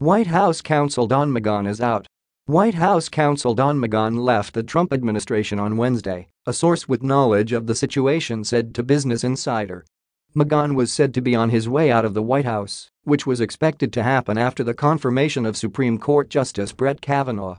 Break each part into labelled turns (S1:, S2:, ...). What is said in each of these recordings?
S1: White House counsel Don McGahn is out. White House counsel Don McGahn left the Trump administration on Wednesday, a source with knowledge of the situation said to Business Insider. McGahn was said to be on his way out of the White House, which was expected to happen after the confirmation of Supreme Court Justice Brett Kavanaugh.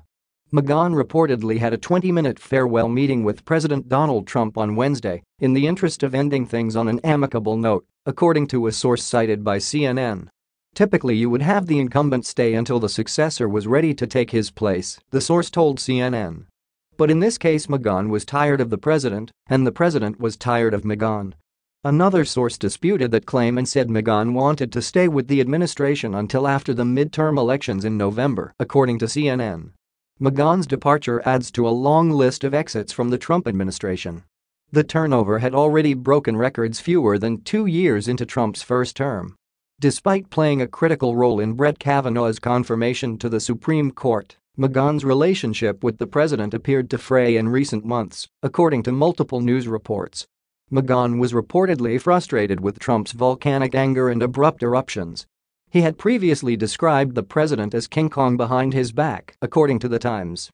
S1: McGahn reportedly had a 20-minute farewell meeting with President Donald Trump on Wednesday in the interest of ending things on an amicable note, according to a source cited by CNN. Typically you would have the incumbent stay until the successor was ready to take his place, the source told CNN. But in this case McGahn was tired of the president, and the president was tired of McGahn. Another source disputed that claim and said McGahn wanted to stay with the administration until after the midterm elections in November, according to CNN. McGahn's departure adds to a long list of exits from the Trump administration. The turnover had already broken records fewer than two years into Trump's first term. Despite playing a critical role in Brett Kavanaugh's confirmation to the Supreme Court, McGahn's relationship with the president appeared to fray in recent months, according to multiple news reports. McGahn was reportedly frustrated with Trump's volcanic anger and abrupt eruptions, he had previously described the president as King Kong behind his back, according to The Times.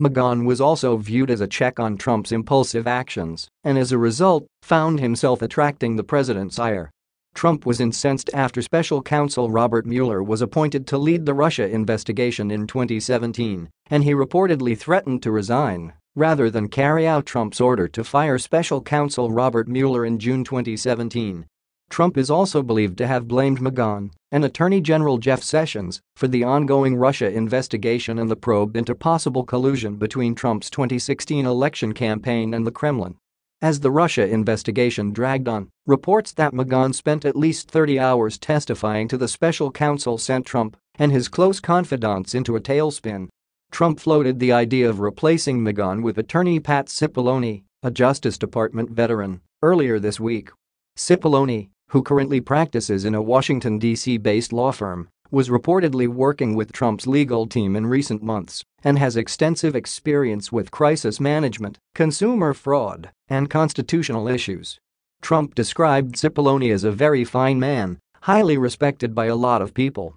S1: McGahn was also viewed as a check on Trump's impulsive actions and as a result found himself attracting the president's ire. Trump was incensed after special counsel Robert Mueller was appointed to lead the Russia investigation in 2017, and he reportedly threatened to resign rather than carry out Trump's order to fire special counsel Robert Mueller in June 2017 Trump is also believed to have blamed McGahn and Attorney General Jeff Sessions for the ongoing Russia investigation and the probe into possible collusion between Trump's 2016 election campaign and the Kremlin. As the Russia investigation dragged on, reports that McGahn spent at least 30 hours testifying to the special counsel sent Trump and his close confidants into a tailspin. Trump floated the idea of replacing McGahn with attorney Pat Cipollone, a Justice Department veteran, earlier this week. Cipollone, who currently practices in a Washington, D.C.-based law firm, was reportedly working with Trump's legal team in recent months and has extensive experience with crisis management, consumer fraud, and constitutional issues. Trump described Cipollone as a very fine man, highly respected by a lot of people,